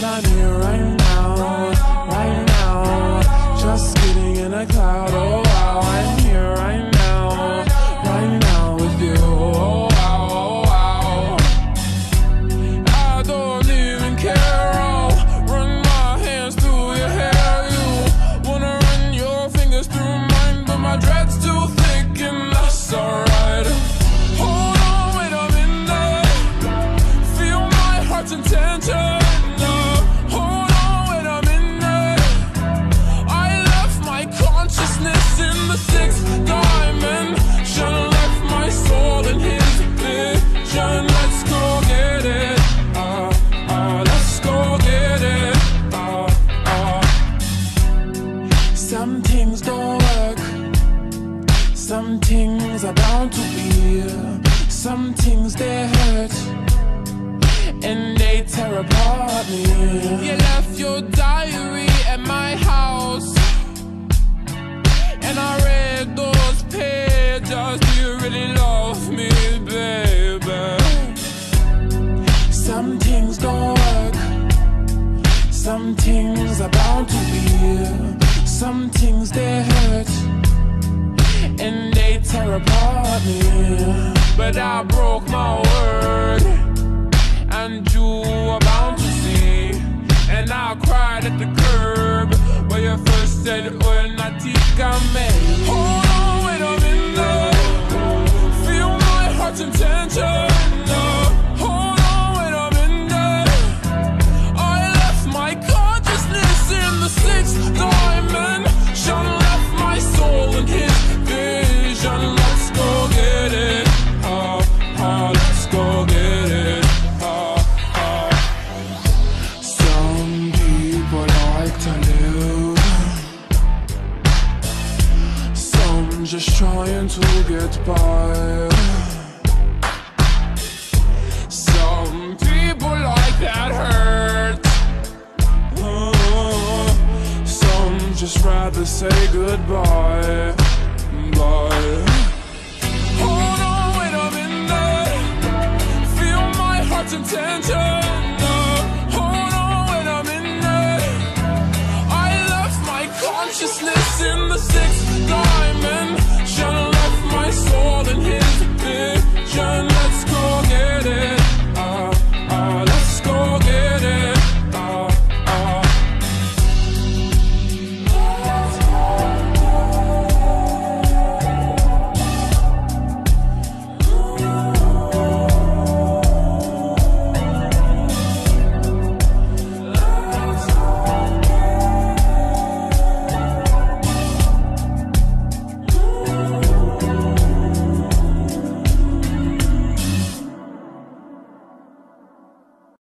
that I'm here right now, right now. Just getting in a cloud, oh Some things are bound to be. Some things they hurt. And they tear apart me. You left your diary at my house. And I read those pages. Do you really love me, baby? Some things don't work. Some things are bound to be. Some things they hurt. Me. But I broke my word. And you are bound to see. And I cried at the curb. Where you first said, Oh, not me. Just trying to get by. Some people like that hurt. Uh, some just rather say goodbye.